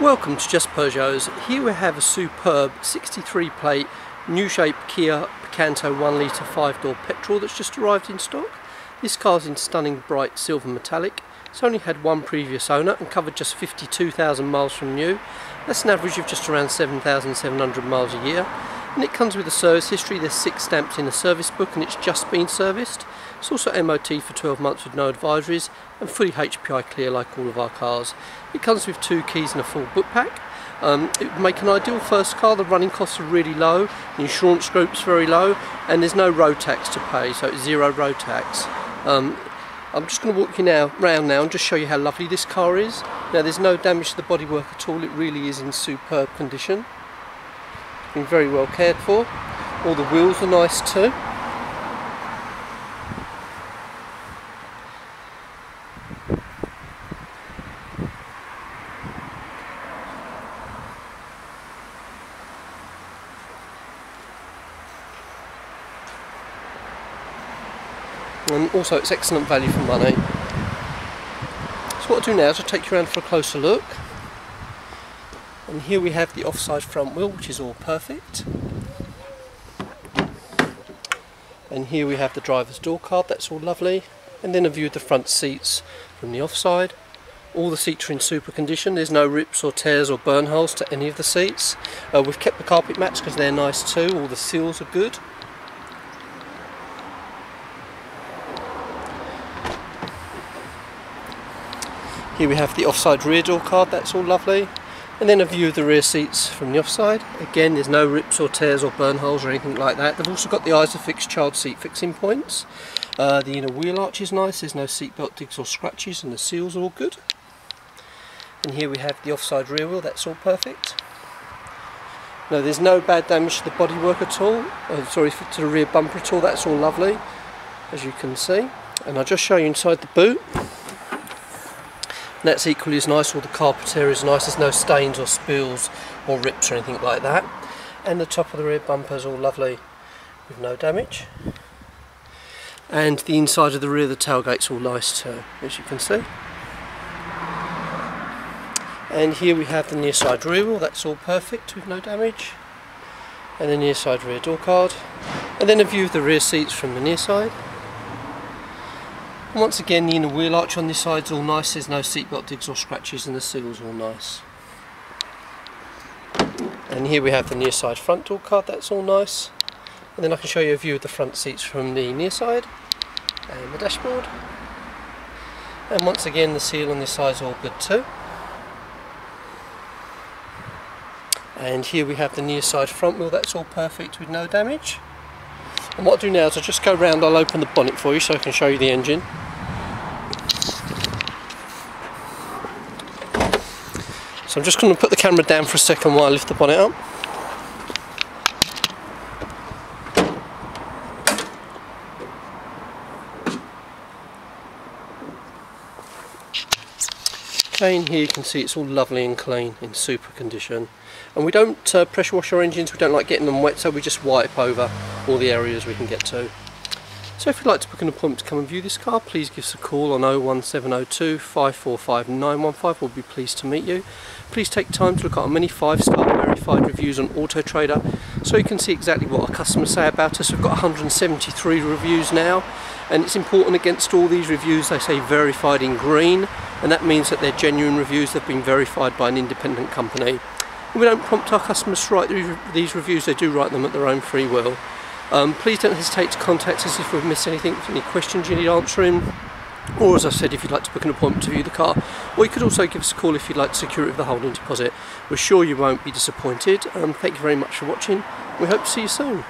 Welcome to Just Peugeots. Here we have a superb 63 plate new shape Kia Picanto 1 litre 5 door petrol that's just arrived in stock. This car's in stunning bright silver metallic. It's only had one previous owner and covered just 52,000 miles from new. That's an average of just around 7,700 miles a year. And it comes with a service history, there's six stamps in the service book and it's just been serviced. It's also MOT for 12 months with no advisories and fully HPI clear like all of our cars. It comes with two keys and a full book pack. Um, it would make an ideal first car, the running costs are really low, the insurance group's very low and there's no road tax to pay, so it's zero road tax. Um, I'm just going to walk you now round now and just show you how lovely this car is. Now there's no damage to the bodywork at all, it really is in superb condition been very well cared for. All the wheels are nice too. And also it's excellent value for money. So what I'll do now is I'll take you around for a closer look and here we have the offside front wheel which is all perfect. And here we have the driver's door card that's all lovely. And then a view of the front seats from the offside. All the seats are in super condition. There's no rips or tears or burn holes to any of the seats. Uh, we've kept the carpet mats because they're nice too. All the seals are good. Here we have the offside rear door card, that's all lovely and then a view of the rear seats from the offside. Again there's no rips or tears or burn holes or anything like that. They've also got the Isofix child seat fixing points. Uh, the inner wheel arch is nice. There's no seatbelt digs or scratches and the seals are all good. And here we have the offside rear wheel. That's all perfect. No there's no bad damage to the bodywork at all. Uh, sorry to the rear bumper at all. That's all lovely as you can see. And I'll just show you inside the boot and that's equally as nice, all the carpet area is nice, there's no stains or spills or rips or anything like that. And the top of the rear bumper is all lovely with no damage. And the inside of the rear of the tailgate's all nice too, as you can see. And here we have the near side rear wheel, that's all perfect with no damage. And the near side rear door card. And then a view of the rear seats from the near side. Once again the inner wheel arch on this side is all nice, there's no seatbelt digs or scratches and the seals all nice. And here we have the near side front door card, that's all nice. And then I can show you a view of the front seats from the near side and the dashboard. And once again the seal on this side is all good too. And here we have the near side front wheel, that's all perfect with no damage. And what I'll do now is I'll just go around, I'll open the bonnet for you so I can show you the engine. So I'm just going to put the camera down for a second while I lift the bonnet up. In here you can see it's all lovely and clean, in super condition. And we don't uh, pressure wash our engines, we don't like getting them wet, so we just wipe over all the areas we can get to. So if you'd like to book an appointment to come and view this car, please give us a call on 01702 545 915. We'll be pleased to meet you. Please take time to look at our many 5-star verified reviews on Auto Trader so you can see exactly what our customers say about us. We've got 173 reviews now and it's important against all these reviews they say verified in green and that means that they're genuine reviews, they've been verified by an independent company. And we don't prompt our customers to write these reviews, they do write them at their own free will. Um, please don't hesitate to contact us if we've missed anything, any questions you need answering, or as I said, if you'd like to book an appointment to view the car, or you could also give us a call if you'd like to secure it with a holding deposit. We're sure you won't be disappointed. Um, thank you very much for watching. We hope to see you soon.